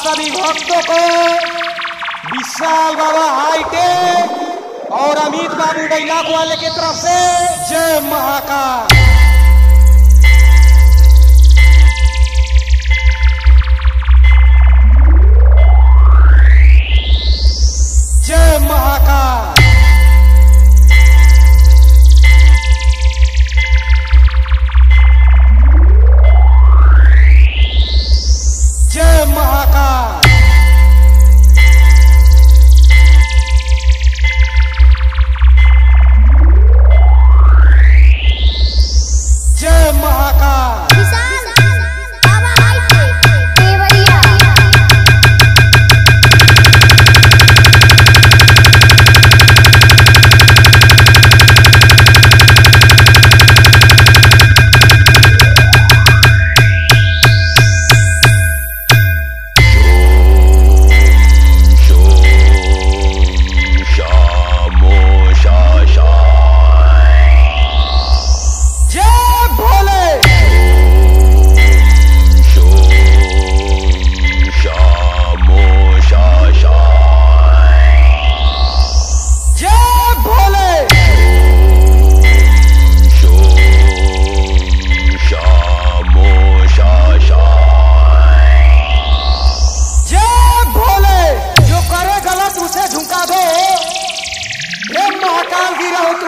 আশ্রমী भक्त को विशाल बाबा हाईटेक और अमित बाबू बैला ग्वाले की तरफ से जय महाकाल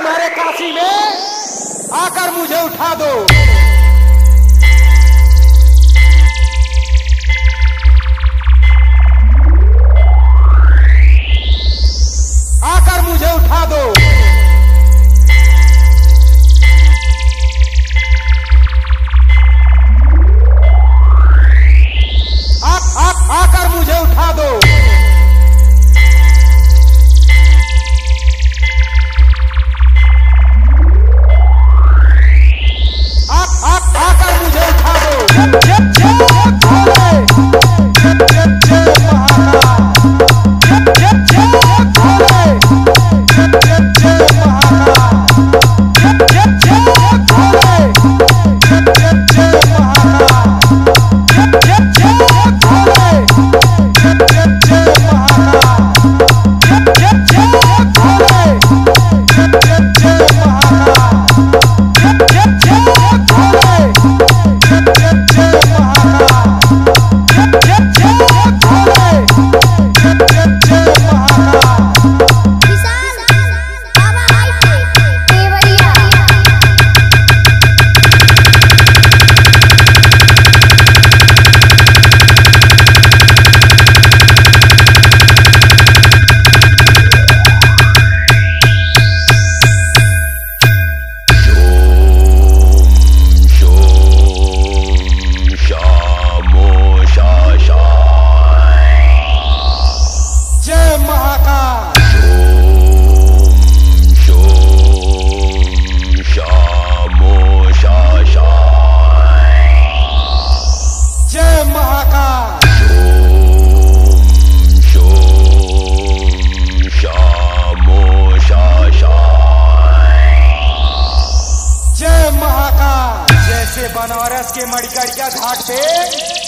तुम्हारे काशी में आकर मुझे उठा दो। बनारस के मणिकरिया घाट से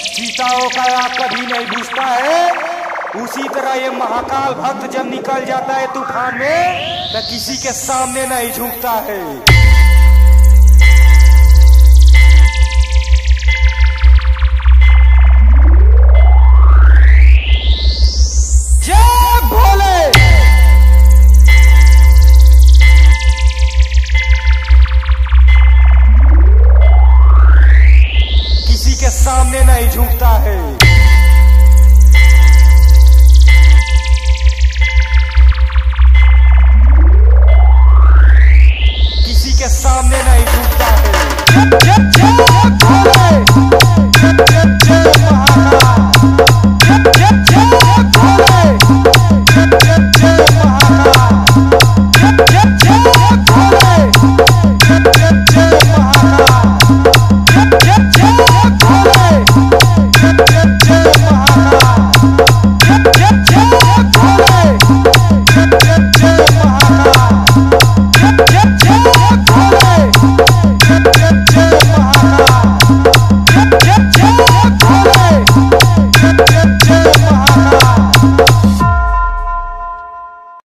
सीताओं का आप कभी नहीं बूझता है। उसी तरह ये महाकाल भक्त जब निकल जाता है तूफ़ान में तो किसी के सामने नहीं झुकता है। नहीं झूठता है।